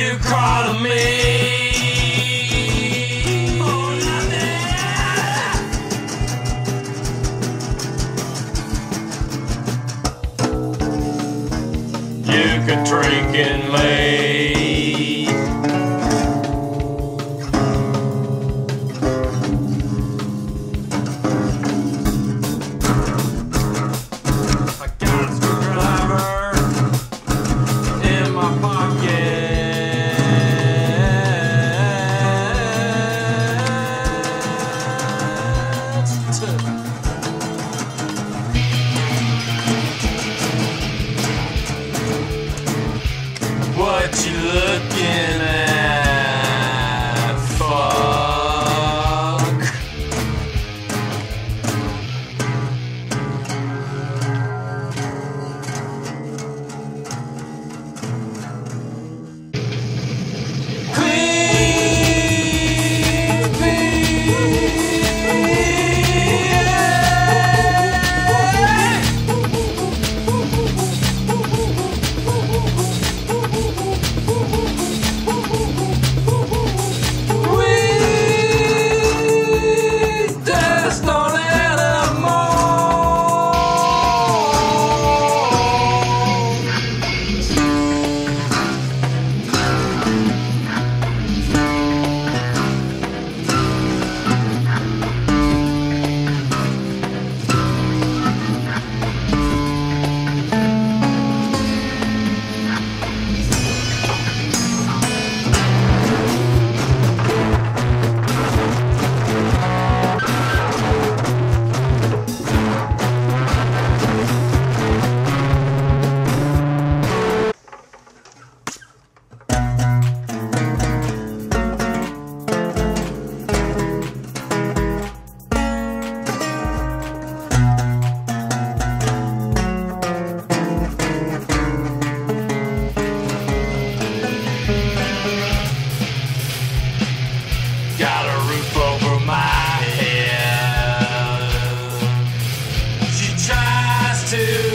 you call to me. Oh, you could drink in me. I got a screwdriver in my pocket. to